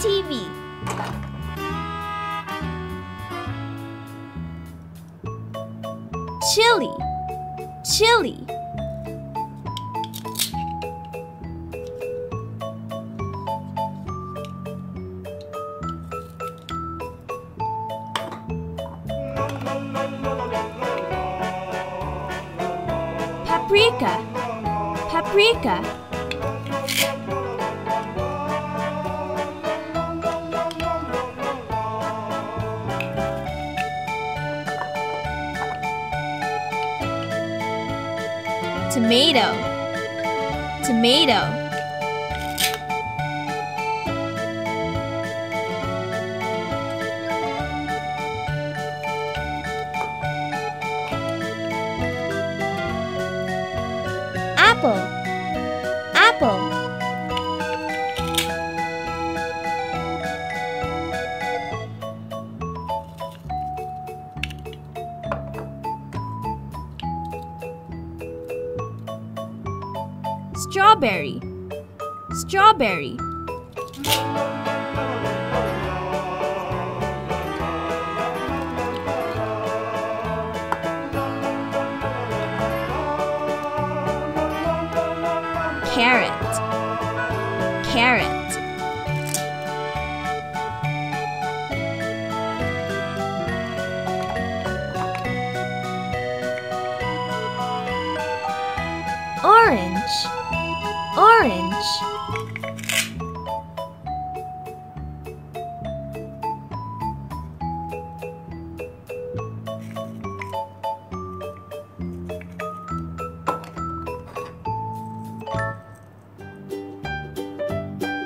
TV. Chili, chili. Paprika, paprika. Tomato, tomato. Apple, apple. Strawberry, strawberry. Carrot, carrot. Orange, orange.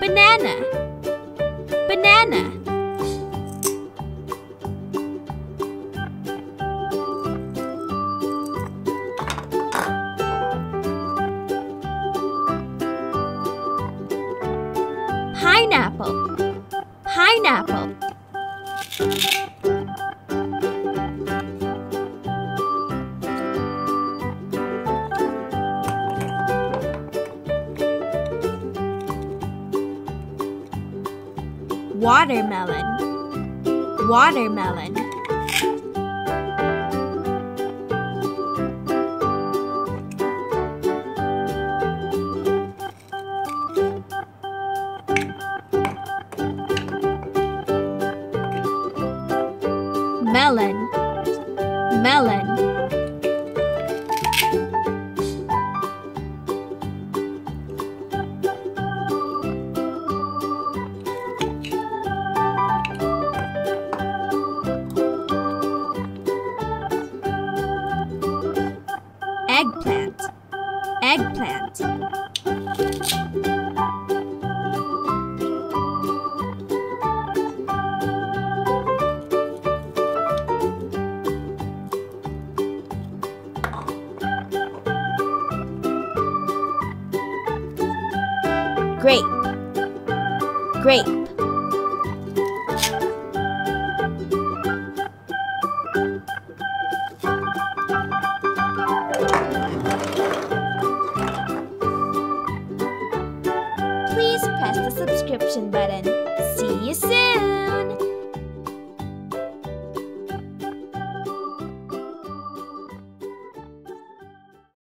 Banana, banana. Pineapple, pineapple. Watermelon, watermelon. Melon, melon. Eggplant, eggplant. Grape, grape. Please press the subscription button. See you soon!